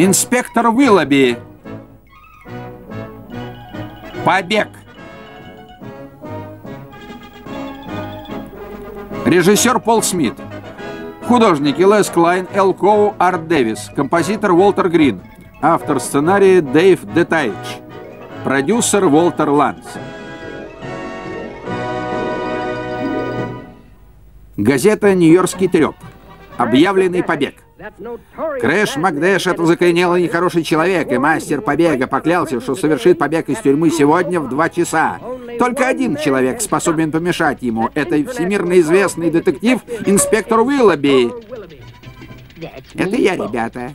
Инспектор Уиллоби. Побег. Режиссер Пол Смит. Художники Лес Клайн, Эл Коу, Арт Дэвис. Композитор Уолтер Грин. Автор сценария Дэйв Детайч. Продюсер Уолтер Ланс. Газета «Нью-Йоркский треп». Объявленный побег. Крэш Макдэш — это закоренелый нехороший человек, и мастер побега поклялся, что совершит побег из тюрьмы сегодня в два часа. Только один человек способен помешать ему. Это всемирно известный детектив инспектор Уиллоби. Это я, ребята.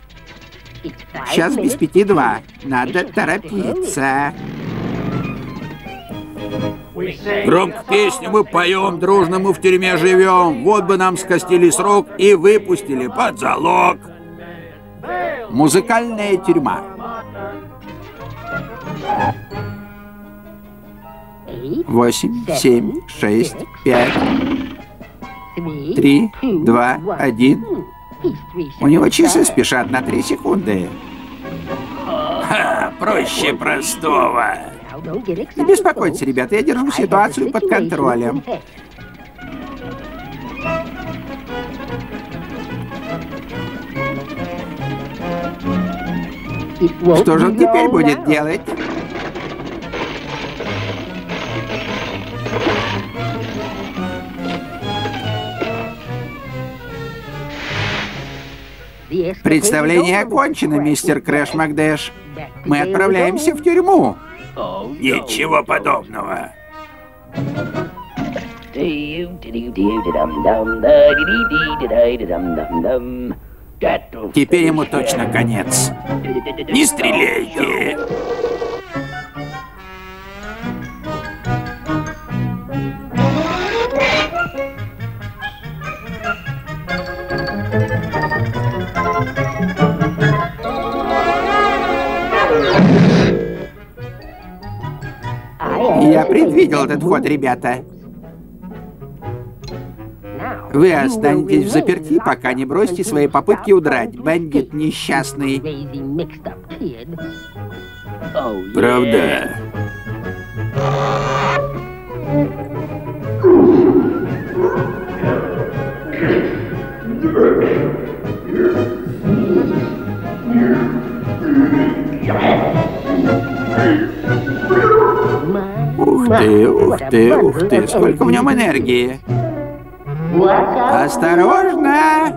Сейчас без пяти два. Надо торопиться. Громко песню мы поем, дружно мы в тюрьме живем. Вот бы нам скостили срок и выпустили под залог. Музыкальная тюрьма. Восемь, семь, шесть, пять, три, два, один. У него часы спешат на три секунды. Ха, проще простого. Не беспокойтесь, ребята, я держу ситуацию под контролем. Что же он теперь будет делать? Представление окончено, мистер Крэш Макдэш. Мы отправляемся в тюрьму. Ничего подобного. Теперь ему точно конец. Не стреляйте! Я предвидел этот ход, ребята. Вы останетесь в заперти, пока не бросите свои попытки удрать, бандит несчастный. Правда. Ух ты, ух ты, ух ты, сколько в нем энергии. Осторожно!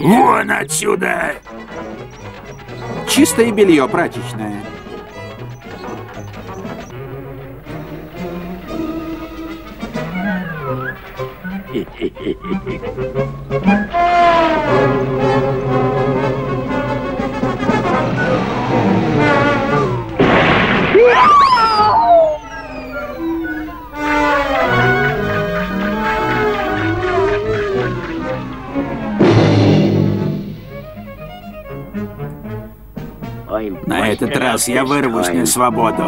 Вон отсюда! Чистое белье прачечное. На этот раз я вырвусь на свободу.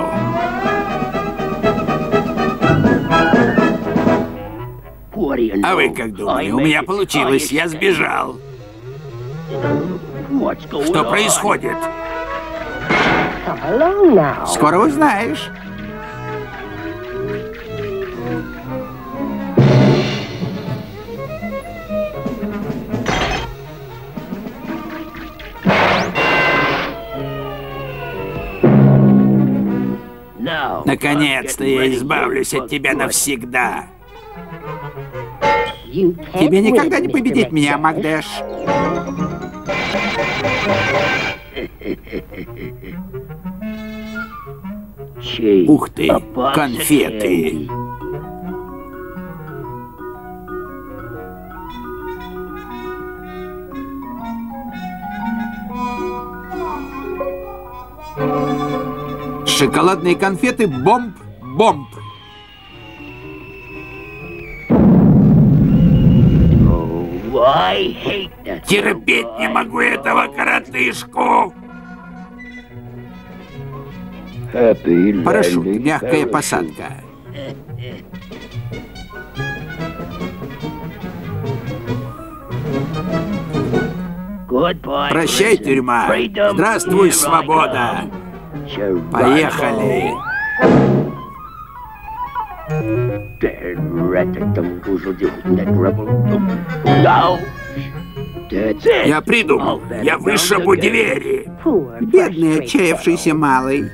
А вы как думали? У меня получилось, я сбежал. Что происходит? Скоро узнаешь. Наконец-то я избавлюсь от тебя навсегда. Тебе никогда не победить меня, Макдэш. Ух ты, конфеты. Шоколадные конфеты бомб-бомб. Терпеть не могу этого коротышку. Парашют, мягкая посадка. Прощай, тюрьма. Здравствуй, свобода. Поехали. Я придумал. Я вышибу двери. Бедный отчаявшийся малый.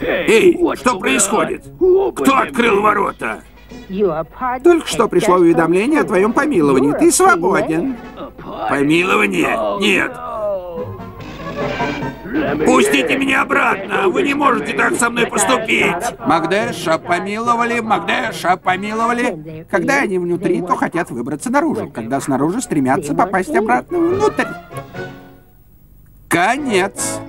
Эй, что происходит? Кто открыл ворота? Только что пришло уведомление о твоем помиловании. Ты свободен. Помилование? Нет. Пустите меня обратно! Вы не можете так со мной поступить! Макдэша помиловали, Макдэша помиловали. Когда они внутри, то хотят выбраться наружу. Когда снаружи, стремятся попасть обратно внутрь. Конец.